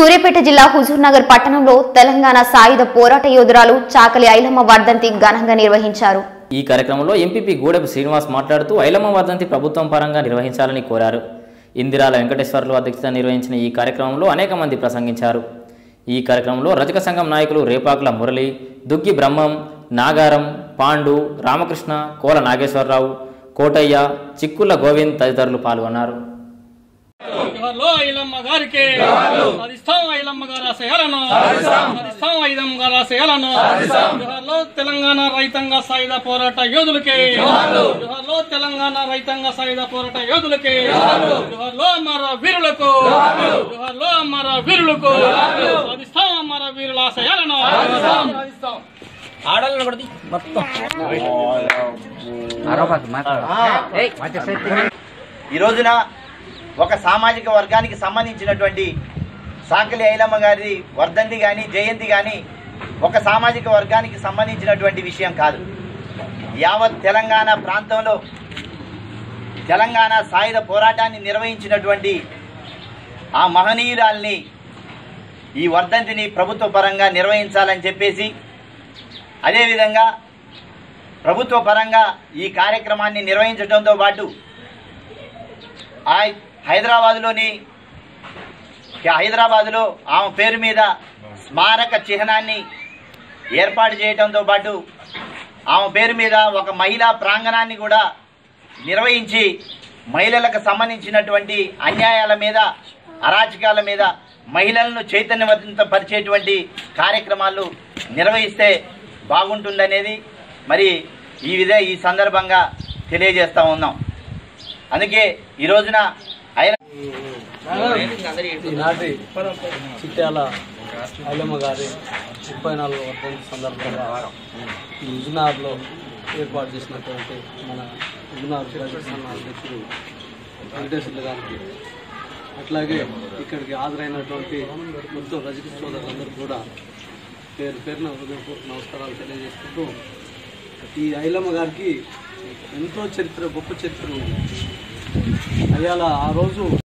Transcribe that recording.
సూర్యాపేట జిల్లా హుజూర్నగర్ పట్టణంలో తెలంగాణ సాయుధ పోరాట యోధురాలు చాకలి ఐలమ్మ వర్ధంతి ఘనంగా నిర్వహించారు. ఈ కార్యక్రమంలో ఎంపీపీ గూడెపు శ్రీనివాస్ మాట్లాడుతూ ఐలమ్మ వర్ధంతి ప్రభుత్వం పరంగా నిర్వహించాలని కోరారు. ఇందిరాల వెంకటేశ్వర్లు అధ్యక్షత నిర్వహించిన ఈ కార్యక్రమంలో అనేక మంది ప్రసంగించారు. ఈ కార్యక్రమంలో రజక సంఘం నాయకులు రేపాకుల మురళి దుగ్గి బ్రహ్మం నాగారం పాండు రామకృష్ణ కోల నాగేశ్వరరావు కోటయ్య చిక్కుల గోవింద్ తదితరులు పాల్గొన్నారు. జోహార్లో ఐలమ్మ గారికి సాధిస్తాం ఐలమ్మ గారి ఆశయాలను. సాధిస్తాం ఐలమ్మ గారి ఆశయాలను. జోహార్లో తెలంగాణ రైతాంగ సాయుధ పోరాట యోధులకి. జోహార్లో తెలంగాణ రైతాంగ సాయుధ పోరాట యోధులకి. జోహార్లో అమర వీరులకు. జోహార్లో అమర వీరులకు. సాధిస్తాం అమర వీరుల ఆశయాలను. సాధిస్తాం ఆడలను కొడితే మొత్తం. ఈ రోజున ఒక సామాజిక వర్గానికి సంబంధించినటువంటి సాకలి ఐలమ్మ గారి వర్ధంతి కానీ జయంతి కానీ ఒక సామాజిక వర్గానికి సంబంధించినటువంటి విషయం కాదు. యావత్ తెలంగాణ ప్రాంతంలో తెలంగాణ సాయుధ పోరాటాన్ని నిర్వహించినటువంటి ఆ మహనీయురాల్ని ఈ వర్ధంతిని ప్రభుత్వ పరంగా నిర్వహించాలని చెప్పేసి అదేవిధంగా ప్రభుత్వ పరంగా ఈ కార్యక్రమాన్ని నిర్వహించడంతో పాటు హైదరాబాదులోని హైదరాబాదులో ఆమె పేరు మీద స్మారక చిహ్నాన్ని ఏర్పాటు చేయడంతో పాటు ఆమె పేరు మీద ఒక మహిళా ప్రాంగణాన్ని కూడా నిర్వహించి మహిళలకు సంబంధించినటువంటి అన్యాయాల మీద అరాచకాల మీద మహిళలను చైతన్యవంతపరిచేటువంటి కార్యక్రమాలు నిర్వహిస్తే బాగుంటుందనేది మరి ఈ విధ ఈ సందర్భంగా తెలియజేస్తా ఉన్నాం. అందుకే ఈ రోజున ఆయన ఈనాటి చిట్యాల ఐలమ్మ గారి ముప్పై నాలుగు వర్ధంతి సందర్భంగా ఈ హుజునార్లో ఏర్పాటు చేసినటువంటి మన హుజునార్ అధ్యక్షుడు వెంకటేశ్వర్లు గారికి అట్లాగే ఇక్కడికి హాజరైనటువంటి మొత్తం రజక సోదరులందరూ కూడా పేరు పేరున నమస్కారాలు తెలియజేసుకుంటూ ఈ ఐలమ్మ గారికి ఎంతో చరిత్ర గొప్ప చరిత్ర ఉంది. అయ్యాల ఆ రోజు